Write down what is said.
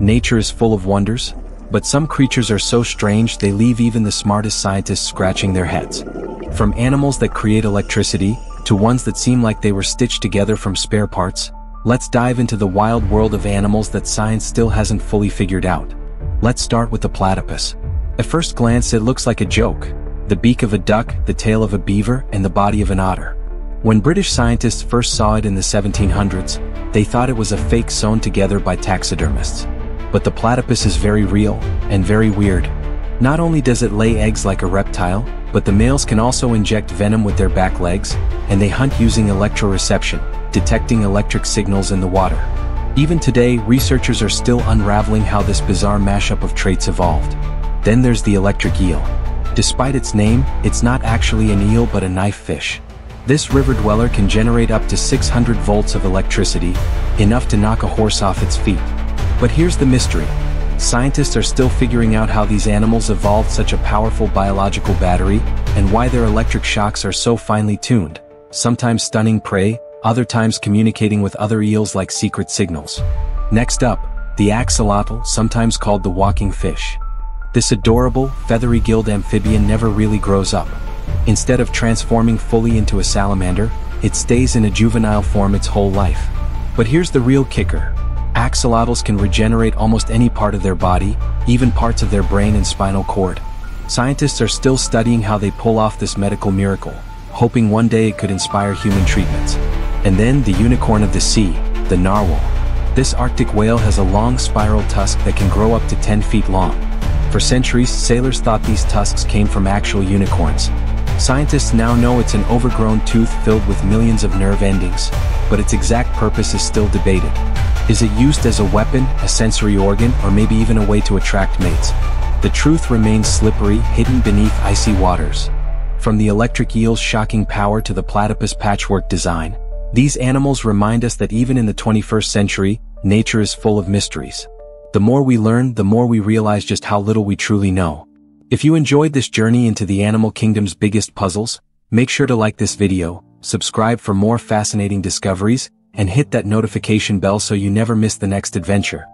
Nature is full of wonders, but some creatures are so strange they leave even the smartest scientists scratching their heads. From animals that create electricity, to ones that seem like they were stitched together from spare parts, let's dive into the wild world of animals that science still hasn't fully figured out. Let's start with the platypus. At first glance it looks like a joke, the beak of a duck, the tail of a beaver, and the body of an otter. When British scientists first saw it in the 1700s, they thought it was a fake sewn together by taxidermists. But the platypus is very real, and very weird. Not only does it lay eggs like a reptile, but the males can also inject venom with their back legs, and they hunt using electroreception, detecting electric signals in the water. Even today, researchers are still unraveling how this bizarre mashup of traits evolved. Then there's the electric eel. Despite its name, it's not actually an eel but a knife fish. This river dweller can generate up to 600 volts of electricity, enough to knock a horse off its feet. But here's the mystery. Scientists are still figuring out how these animals evolved such a powerful biological battery, and why their electric shocks are so finely tuned, sometimes stunning prey, other times communicating with other eels like secret signals. Next up, the axolotl, sometimes called the walking fish. This adorable, feathery-gilled amphibian never really grows up. Instead of transforming fully into a salamander, it stays in a juvenile form its whole life. But here's the real kicker. Axolotls can regenerate almost any part of their body, even parts of their brain and spinal cord. Scientists are still studying how they pull off this medical miracle, hoping one day it could inspire human treatments. And then the unicorn of the sea, the narwhal. This Arctic whale has a long spiral tusk that can grow up to 10 feet long. For centuries, sailors thought these tusks came from actual unicorns. Scientists now know it's an overgrown tooth filled with millions of nerve endings, but its exact purpose is still debated. Is it used as a weapon, a sensory organ, or maybe even a way to attract mates? The truth remains slippery, hidden beneath icy waters. From the electric eel's shocking power to the platypus patchwork design, these animals remind us that even in the 21st century, nature is full of mysteries. The more we learn, the more we realize just how little we truly know. If you enjoyed this journey into the animal kingdom's biggest puzzles, make sure to like this video, subscribe for more fascinating discoveries, and hit that notification bell so you never miss the next adventure.